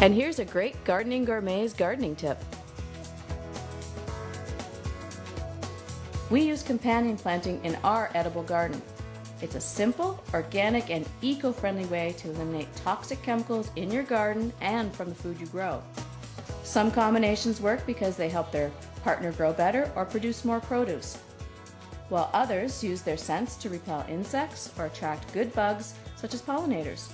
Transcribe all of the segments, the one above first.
And here's a great Gardening Gourmet's gardening tip. We use companion planting in our edible garden. It's a simple, organic, and eco-friendly way to eliminate toxic chemicals in your garden and from the food you grow. Some combinations work because they help their partner grow better or produce more produce, while others use their scents to repel insects or attract good bugs such as pollinators.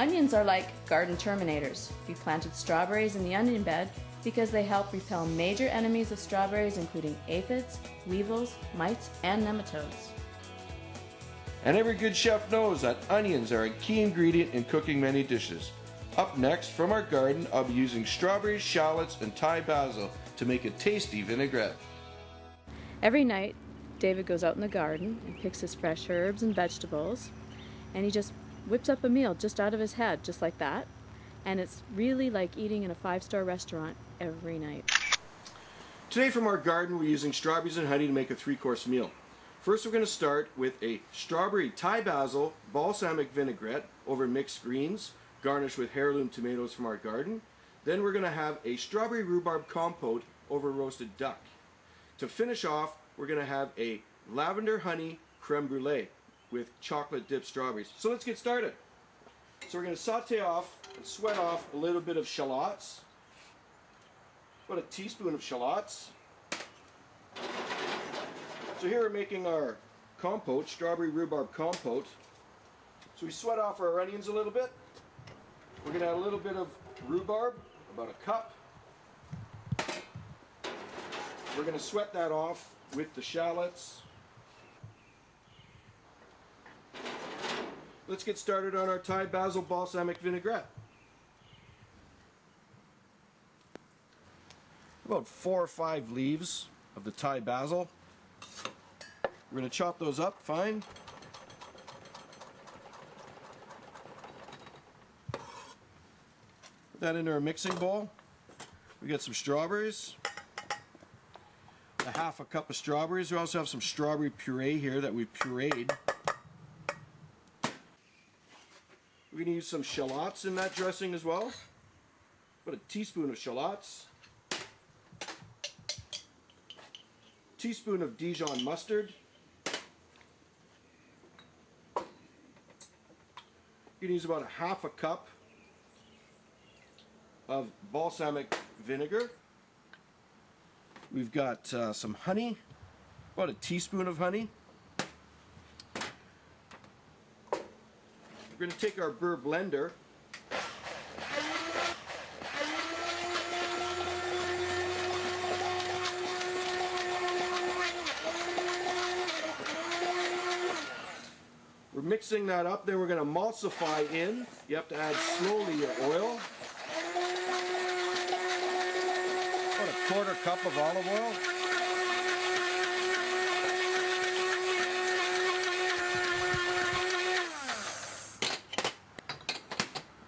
Onions are like garden terminators. We planted strawberries in the onion bed because they help repel major enemies of strawberries including aphids, weevils, mites, and nematodes. And every good chef knows that onions are a key ingredient in cooking many dishes. Up next, from our garden, I'll be using strawberries, shallots, and Thai basil to make a tasty vinaigrette. Every night, David goes out in the garden and picks his fresh herbs and vegetables, and he just whips up a meal just out of his head, just like that. And it's really like eating in a five star restaurant every night. Today, from our garden, we're using strawberries and honey to make a three course meal. First, we're going to start with a strawberry Thai basil balsamic vinaigrette over mixed greens, garnished with heirloom tomatoes from our garden. Then we're going to have a strawberry rhubarb compote over roasted duck. To finish off, we're going to have a lavender honey creme brulee with chocolate dipped strawberries. So let's get started. So we're going to saute off and sweat off a little bit of shallots, about a teaspoon of shallots. So here we're making our compote, strawberry rhubarb compote. So we sweat off our onions a little bit. We're going to add a little bit of rhubarb, about a cup. We're going to sweat that off with the shallots. Let's get started on our Thai basil balsamic vinaigrette. About four or five leaves of the Thai basil. We're going to chop those up fine. Put that into our mixing bowl. We got some strawberries. A half a cup of strawberries. We also have some strawberry puree here that we pureed. We're going to use some shallots in that dressing as well. Put a teaspoon of shallots. Teaspoon of Dijon mustard. You can use about a half a cup of balsamic vinegar. We've got uh, some honey, about a teaspoon of honey. We're going to take our Burr blender We're mixing that up, then we're going to emulsify in. You have to add slowly your oil. About a quarter cup of olive oil.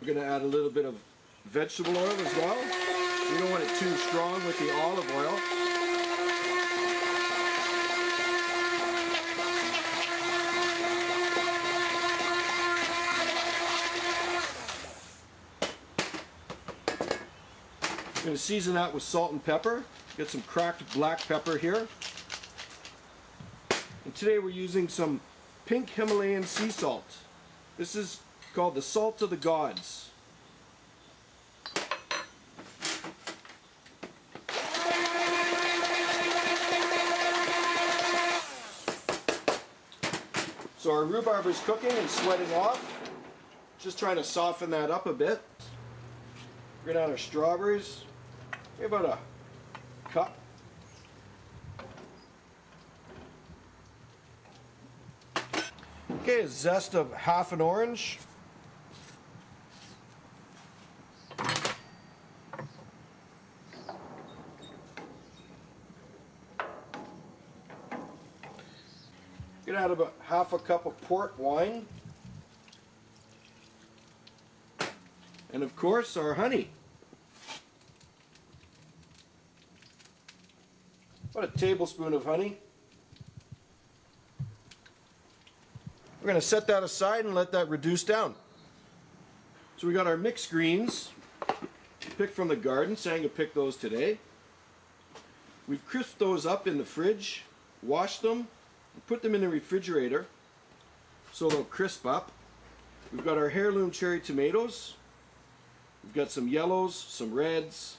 We're going to add a little bit of vegetable oil as well. You don't want it too strong with the olive oil. I'm going to season that with salt and pepper. Get some cracked black pepper here. And today we're using some pink Himalayan sea salt. This is called the salt of the gods. So our rhubarb is cooking and sweating off. Just trying to soften that up a bit. To add our strawberries. Maybe about a cup. Okay, a zest of half an orange. Gonna add about half a cup of port wine. And of course our honey. About a tablespoon of honey. We're going to set that aside and let that reduce down. So we got our mixed greens. picked from the garden. Senga picked those today. We've crisped those up in the fridge, washed them, put them in the refrigerator so they'll crisp up. We've got our heirloom cherry tomatoes. We've got some yellows, some reds.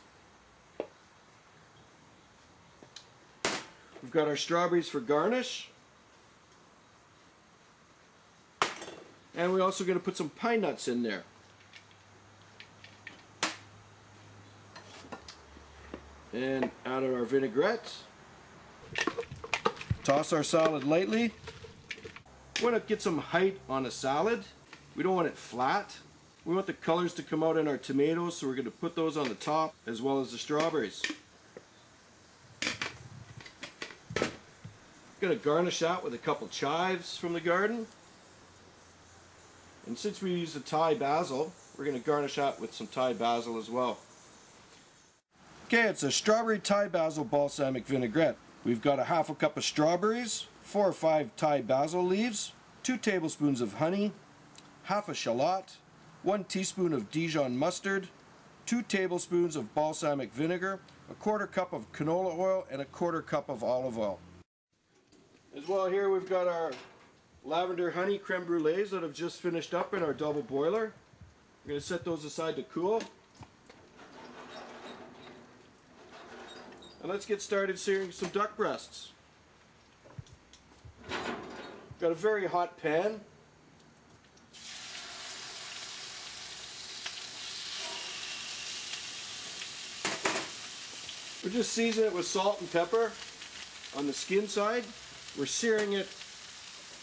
We've got our strawberries for garnish. And we're also going to put some pine nuts in there. And out of our vinaigrette. Toss our salad lightly. We want to get some height on a salad. We don't want it flat. We want the colors to come out in our tomatoes, so we're going to put those on the top as well as the strawberries. Going to garnish that with a couple chives from the garden. And since we use the Thai basil, we're going to garnish that with some Thai basil as well. Okay, it's a strawberry Thai basil balsamic vinaigrette. We've got a half a cup of strawberries, four or five Thai basil leaves, two tablespoons of honey, half a shallot, one teaspoon of Dijon mustard, two tablespoons of balsamic vinegar, a quarter cup of canola oil, and a quarter cup of olive oil. As well here we've got our lavender honey creme brulees that have just finished up in our double boiler. We're going to set those aside to cool. And let's get started searing some duck breasts. Got a very hot pan. We're just seasoning it with salt and pepper on the skin side. We're searing it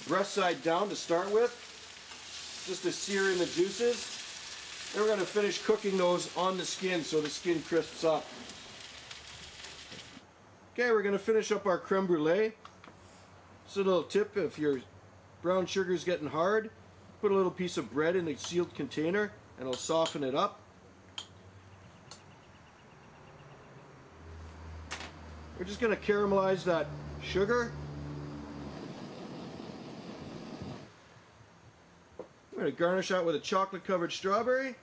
breast side down to start with, just to sear in the juices. Then we're going to finish cooking those on the skin so the skin crisps up. Okay, we're going to finish up our creme brulee. Just a little tip, if your brown sugar is getting hard, put a little piece of bread in a sealed container and it'll soften it up. We're just going to caramelize that sugar. We're going to garnish that with a chocolate covered strawberry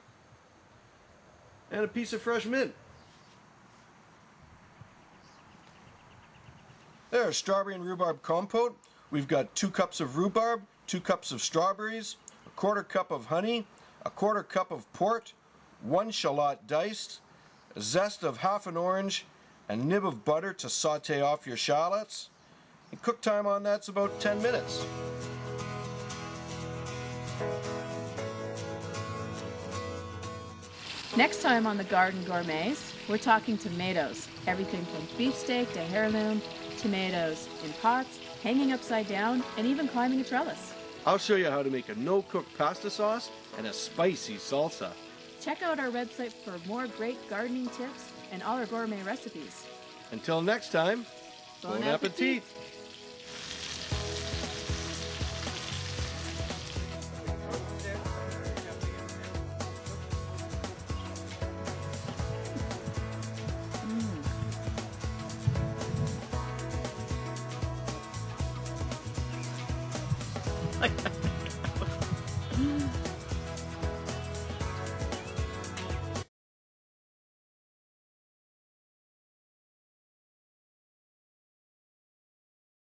and a piece of fresh mint. There, strawberry and rhubarb compote. We've got two cups of rhubarb, two cups of strawberries, a quarter cup of honey, a quarter cup of port, one shallot diced, a zest of half an orange, a nib of butter to saute off your shallots. And cook time on that's about 10 minutes. Next time on the Garden Gourmets, we're talking tomatoes. Everything from beefsteak to heirloom, tomatoes in pots, hanging upside down, and even climbing a trellis. I'll show you how to make a no-cook pasta sauce and a spicy salsa. Check out our website for more great gardening tips and all our gourmet recipes. Until next time, Bon bon appetit. appetit. like that.